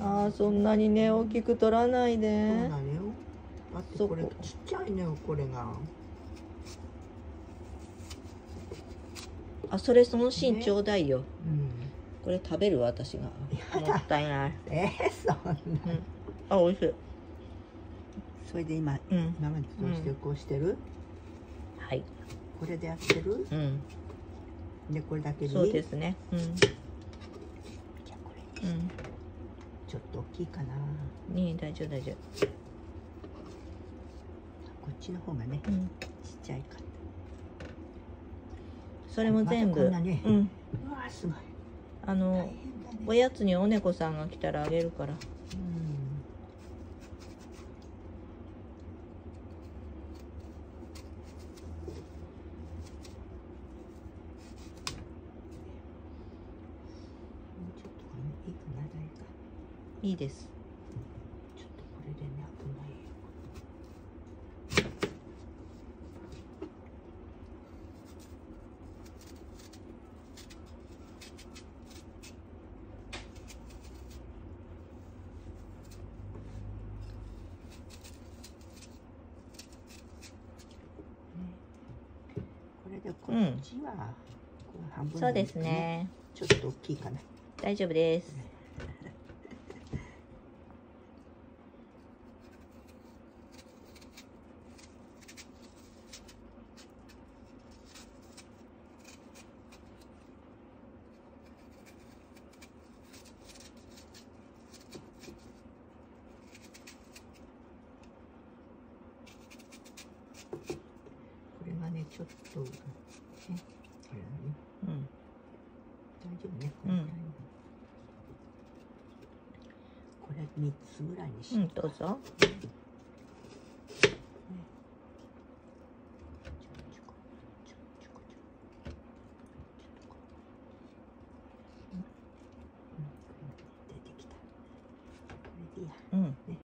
ああそんなにね大きく取らないそうでなのよ。だってこ。れちっちゃいのよこれが。あそれそのシーンちょうだいよ、うんこれ食べる私が。もったいない、えー、そんな。うん、あ美味しい。それで今うん。今までどうしてこうしてる、はい。これでやってる？うん。でこれだけでそうですね。うん。じゃあこれちょっと大きいかな。うんいい大丈夫大丈夫。こっちの方がねうん。ちっちゃいかそれも全部、まね。うん。うわすごい。大あのね。おやつにお猫さんが来たらあげるから。うんもうちょっとかないいかな誰かいいです。ちょっとこれでね危ないこれでこっちは、こう半分そうですね。ちょっと大きいかな。大丈夫ですこれがねちょっと。ねこれねうん。大丈夫ね？こうんれぐらいこれ三つぐらいにしよううんどうぞ。うん